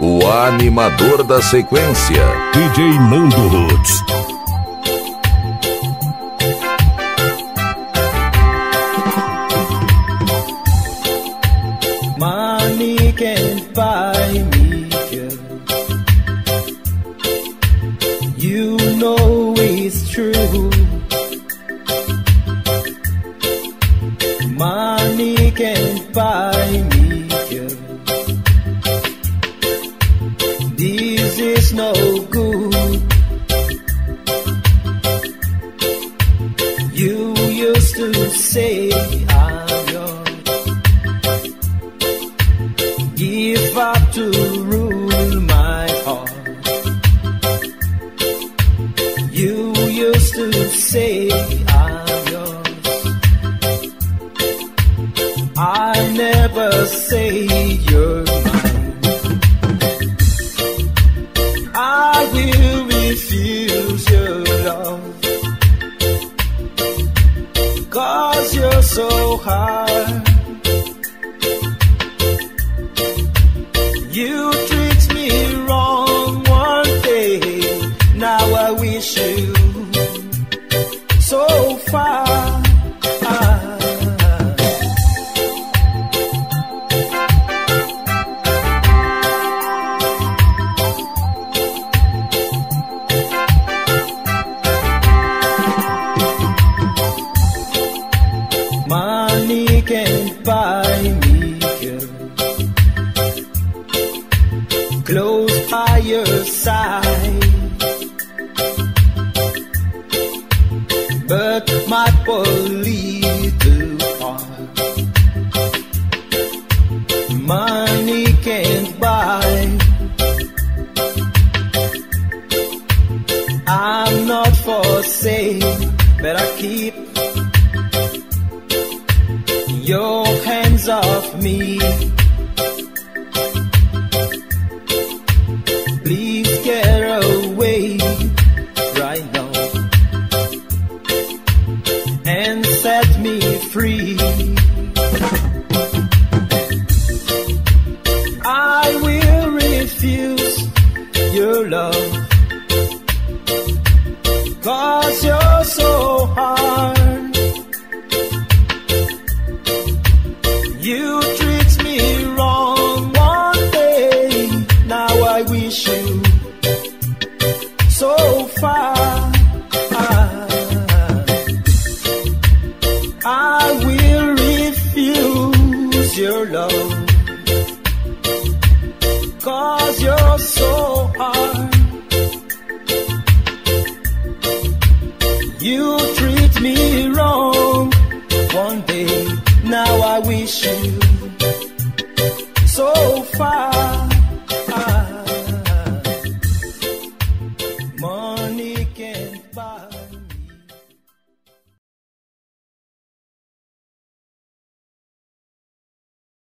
O animador da sequência, DJ Nando Roots. Can't buy me, girl. This is no good. You used to say I'm yours. Give up to rule my heart. You used to say I never say you're mine. I will refuse your love. Cause you're so hard. You treat me wrong one day. Now I wish you so far. By your side. But my little heart. Money can't buy. I'm not for sale, but I keep your hands off me. Me free. I will refuse your love. Cause you're so hard. You treat me wrong one day. Now I wish you so far. Refuse your love. Cause you're so